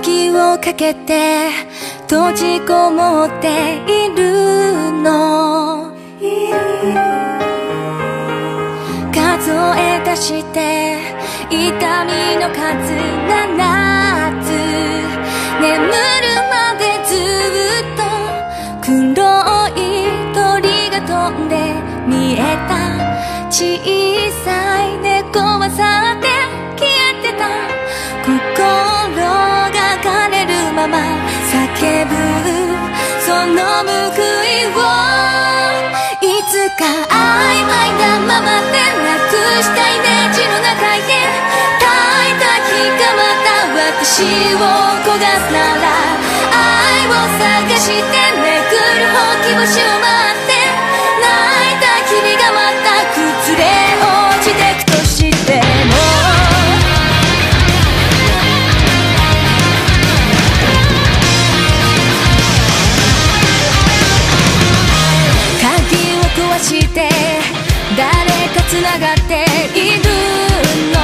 鍵をかけて閉じこもっているの。数え出して痛みの数7つ。眠るまでずっと黒い鳥が飛んで見えた。小さいま叫ぶその報いをいつか曖昧なままでなくしたイメージの中へ。耐えた日がまた私を焦がすなら愛を探してめくるほうき星を待て誰かつながっているの。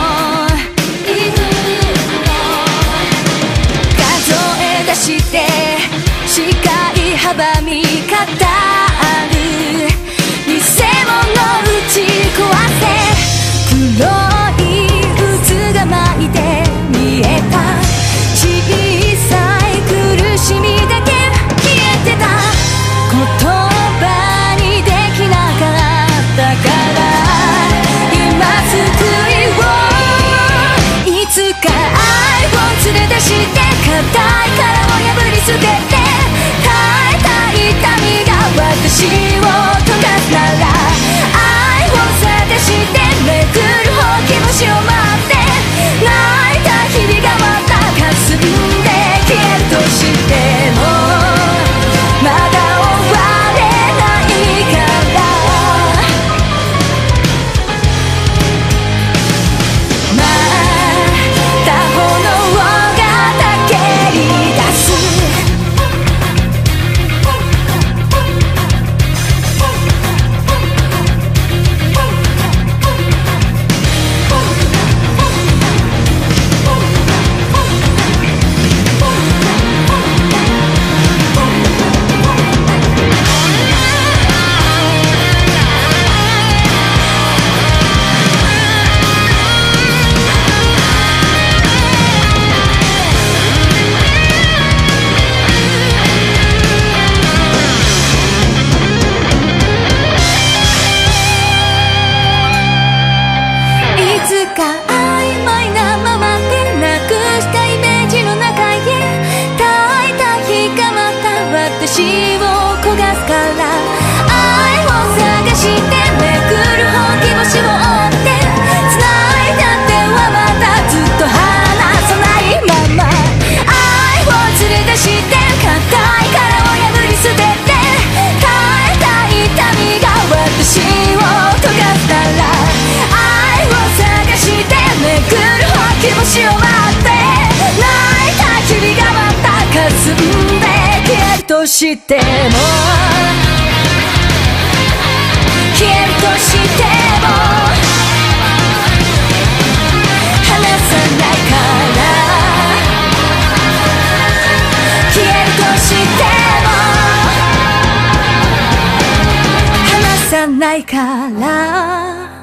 数え出して視界阻み方して硬いからほうき星を待って泣いた日々がまた霞んで消えるとしても。消えるとしても。離さないから消えるとしても離さないから。